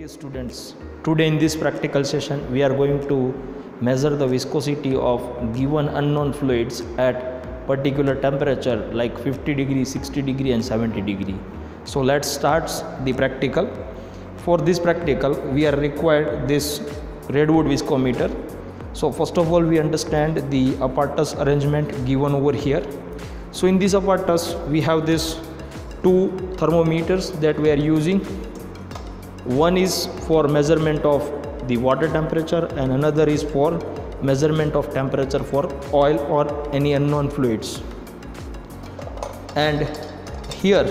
dear students today in this practical session we are going to measure the viscosity of given unknown fluids at particular temperature like 50 degree 60 degree and 70 degree. So let's start the practical. For this practical we are required this redwood viscometer. So first of all we understand the apparatus arrangement given over here. So in this apparatus we have this two thermometers that we are using one is for measurement of the water temperature and another is for measurement of temperature for oil or any unknown fluids. And here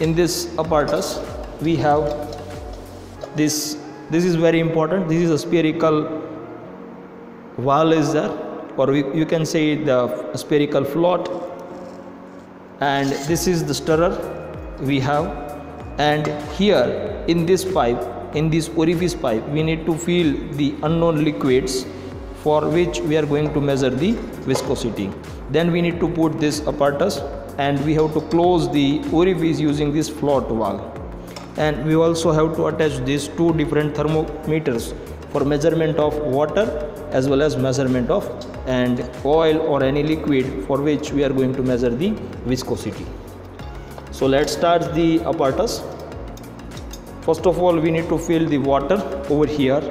in this apparatus we have this this is very important. This is a spherical valve is there or we, you can say the spherical float. And this is the stirrer we have and here in this pipe in this orifice pipe we need to fill the unknown liquids for which we are going to measure the viscosity. Then we need to put this apparatus and we have to close the orifice using this float valve. And we also have to attach these two different thermometers for measurement of water as well as measurement of and oil or any liquid for which we are going to measure the viscosity. So let's start the apparatus first of all we need to fill the water over here.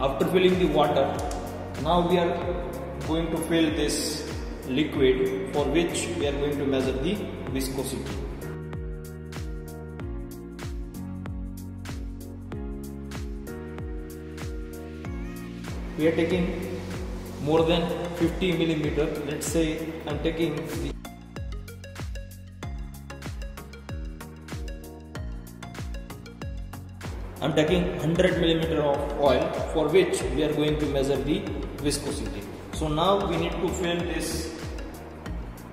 After filling the water now we are going to fill this liquid for which we are going to measure the viscosity we are taking more than 50 millimeter let's say i'm taking the I'm taking 100 millimeter of oil for which we are going to measure the viscosity. So now we need to fill this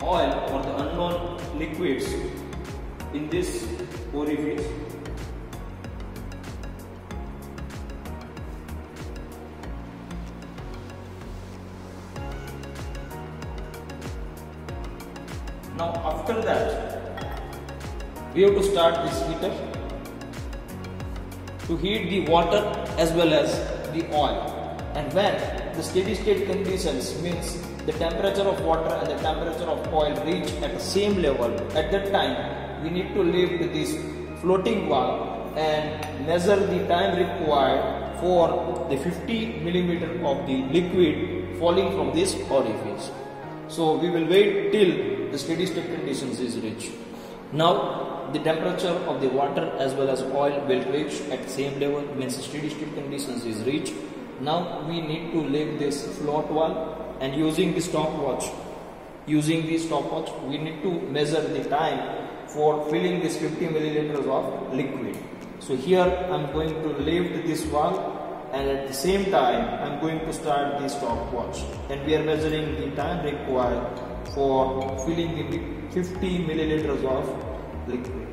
oil or the unknown liquids in this orifice. Now after that we have to start this heater to heat the water as well as the oil. And when the steady state conditions means the temperature of water and the temperature of oil reach at the same level, at that time we need to lift this floating valve and measure the time required for the 50 millimeter of the liquid falling from this orifice. So we will wait till the steady state conditions is reached. Now the temperature of the water as well as oil will reach at same level means steady state conditions is reached. Now we need to leave this float valve and using the stopwatch using the stopwatch we need to measure the time for filling this 50 milliliters of liquid. So here I am going to lift this valve and at the same time I am going to start the stopwatch and we are measuring the time required for filling the 50 milliliters of liquid.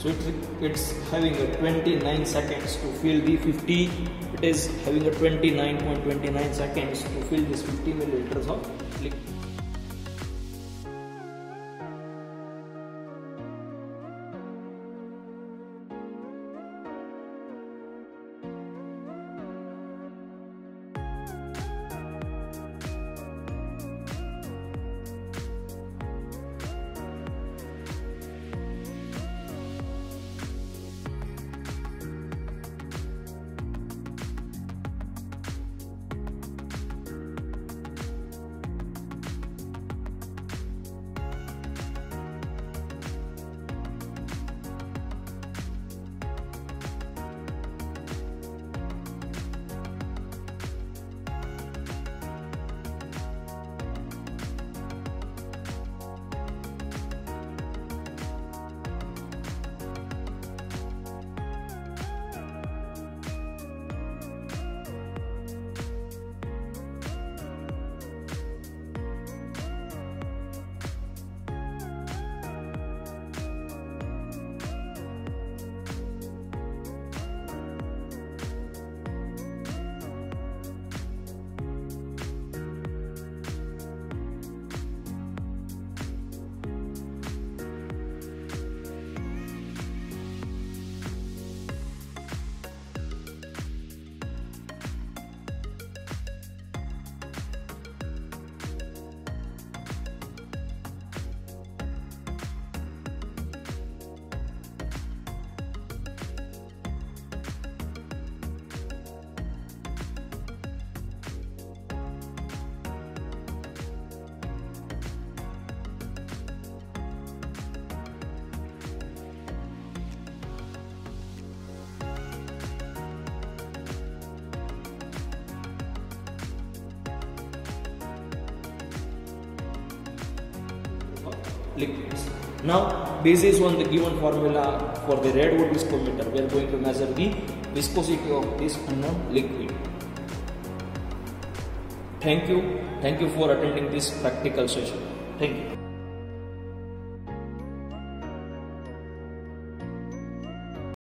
So it's, it's having a 29 seconds to fill the 50 it is having a 29.29 seconds to fill this 50 milliliters of liquid liquids. Now, basis on the given formula for the redwood viscometer, we are going to measure the viscosity of this unknown liquid. Thank you. Thank you for attending this practical session. Thank you.